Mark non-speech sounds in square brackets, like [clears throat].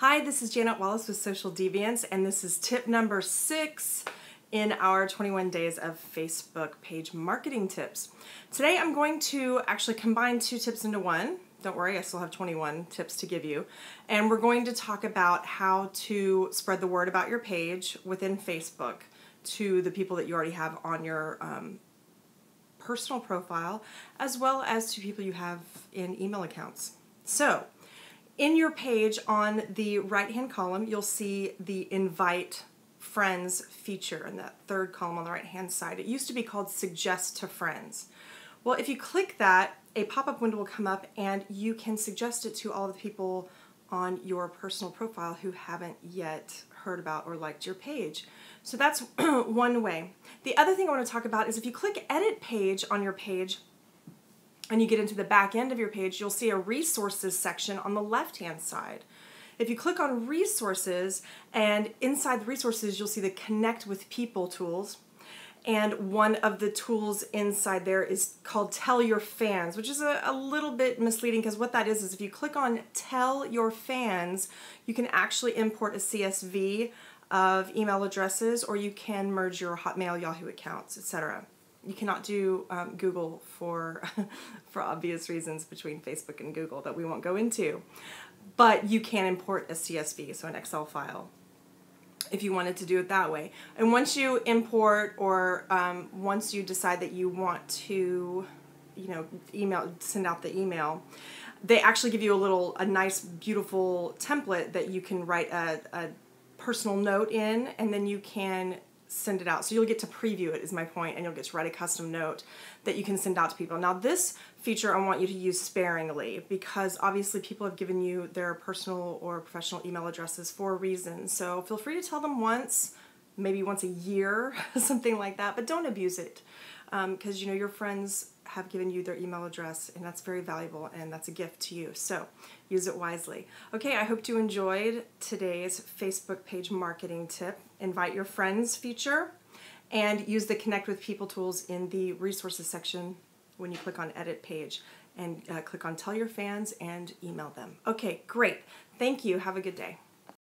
Hi, this is Janet Wallace with Social Deviants, and this is tip number six in our 21 days of Facebook page marketing tips. Today I'm going to actually combine two tips into one. Don't worry, I still have 21 tips to give you. And we're going to talk about how to spread the word about your page within Facebook to the people that you already have on your um, personal profile, as well as to people you have in email accounts. So, in your page on the right hand column, you'll see the invite friends feature in that third column on the right hand side. It used to be called suggest to friends. Well, if you click that, a pop up window will come up and you can suggest it to all the people on your personal profile who haven't yet heard about or liked your page. So that's [clears throat] one way. The other thing I want to talk about is if you click edit page on your page, and you get into the back end of your page, you'll see a resources section on the left hand side. If you click on resources and inside the resources, you'll see the connect with people tools. And one of the tools inside there is called Tell Your Fans, which is a, a little bit misleading because what that is is if you click on Tell Your Fans, you can actually import a CSV of email addresses or you can merge your Hotmail, Yahoo accounts, etc you cannot do um, Google for [laughs] for obvious reasons between Facebook and Google that we won't go into. But you can import a CSV, so an Excel file, if you wanted to do it that way. And once you import or um, once you decide that you want to, you know, email send out the email, they actually give you a little a nice beautiful template that you can write a, a personal note in, and then you can send it out. So you'll get to preview it is my point and you'll get to write a custom note that you can send out to people. Now this feature I want you to use sparingly because obviously people have given you their personal or professional email addresses for a reason. So feel free to tell them once, maybe once a year, [laughs] something like that, but don't abuse it because um, you know your friends have given you their email address and that's very valuable and that's a gift to you. So use it wisely. Okay, I hope you enjoyed today's Facebook page marketing tip. Invite your friends feature and use the connect with people tools in the resources section when you click on edit page and uh, click on tell your fans and email them. Okay, great. Thank you. Have a good day.